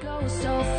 go so far.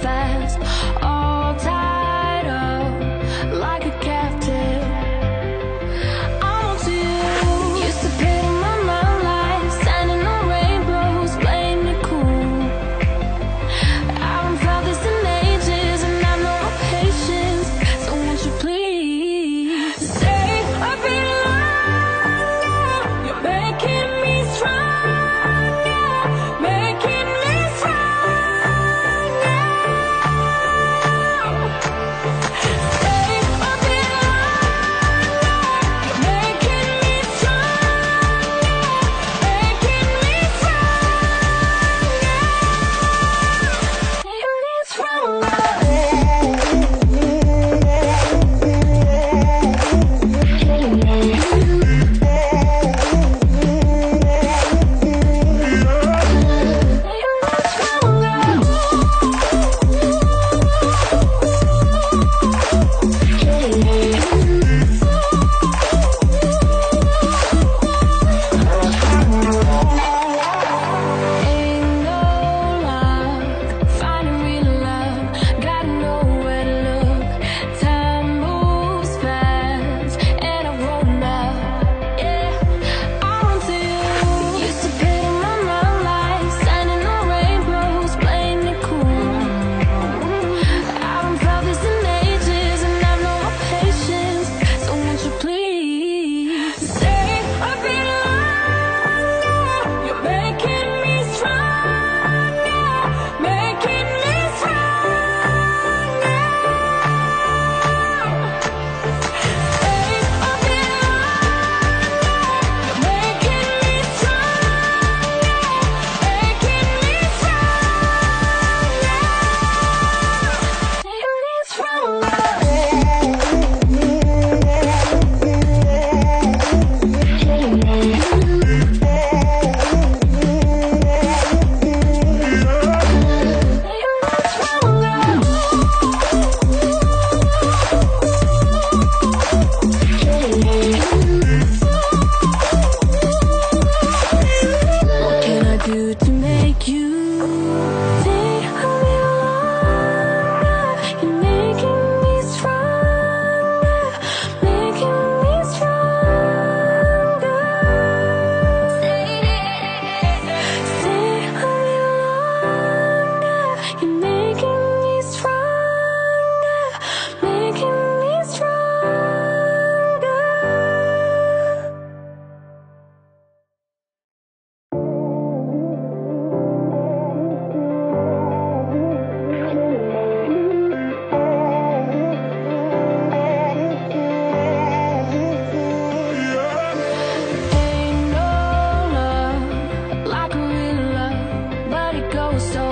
so